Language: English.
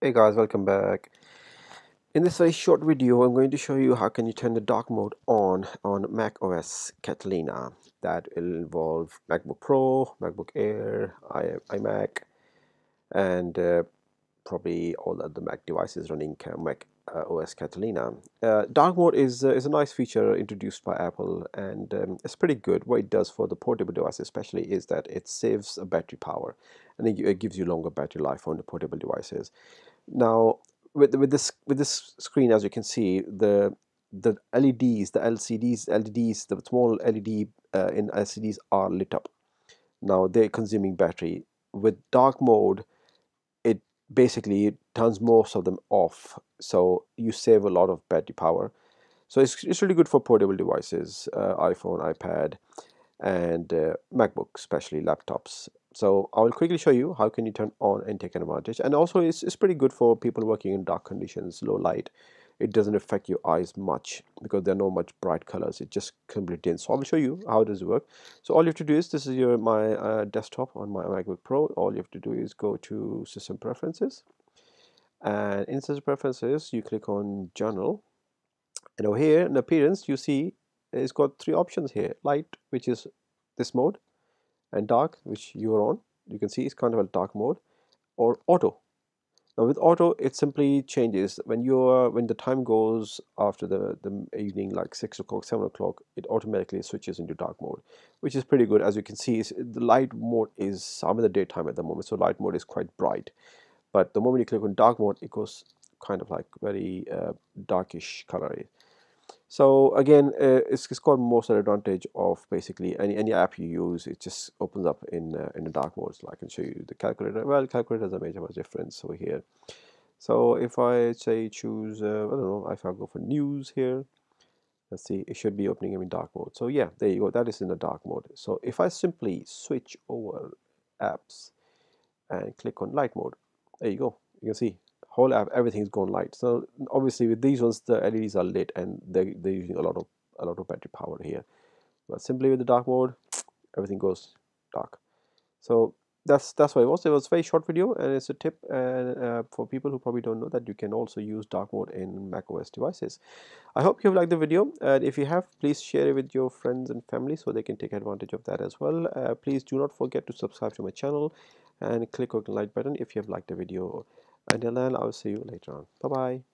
Hey guys, welcome back. In this very short video, I'm going to show you how can you turn the dark mode on on Mac OS Catalina. That will involve MacBook Pro, MacBook Air, iMac, and uh, probably all other Mac devices running Mac uh, OS Catalina. Uh, dark mode is uh, is a nice feature introduced by Apple, and um, it's pretty good. What it does for the portable device, especially, is that it saves battery power, and it, it gives you longer battery life on the portable devices. Now, with with this with this screen, as you can see, the the LEDs, the LCDs, LEDs, the small LED uh, in LCDs are lit up. Now they're consuming battery. With dark mode, basically it turns most of them off, so you save a lot of battery power. So it's, it's really good for portable devices, uh, iPhone, iPad, and uh, MacBook, especially laptops. So I will quickly show you how can you turn on and take advantage. And also it's, it's pretty good for people working in dark conditions, low light. It doesn't affect your eyes much because there are no much bright colors. It just completely dim. So I will show you how does work. So all you have to do is this is your my uh, desktop on my MacBook Pro. All you have to do is go to System Preferences. And in System Preferences, you click on General. And over here in Appearance, you see it's got three options here. Light, which is this mode and dark which you are on you can see it's kind of a dark mode or auto now with auto it simply changes. When you are when the time goes after the the evening like six o'clock seven o'clock it automatically switches into dark mode which is pretty good. As you can see the light mode is I'm in the daytime at the moment so light mode is quite bright. But the moment you click on dark mode it goes kind of like very uh, darkish color so again, uh, it's, it's got most advantage of basically any any app you use. It just opens up in uh, in the dark mode. So I can show you the calculator. Well, calculator has a major difference over here. So if I say choose, uh, I don't know, if I go for news here, let's see, it should be opening in dark mode. So yeah, there you go. That is in the dark mode. So if I simply switch over apps and click on light mode, there you go. You can see whole app everything's gone light. So obviously with these ones the LEDs are lit and they, they're using a lot of a lot of battery power here. But simply with the dark mode everything goes dark. So that's that's why it was. It was a very short video and it's a tip and uh, for people who probably don't know that you can also use dark mode in mac os devices. I hope you liked the video and if you have please share it with your friends and family so they can take advantage of that as well. Uh, please do not forget to subscribe to my channel and click on the like button if you have liked the video until then, I'll see you later on. Bye bye.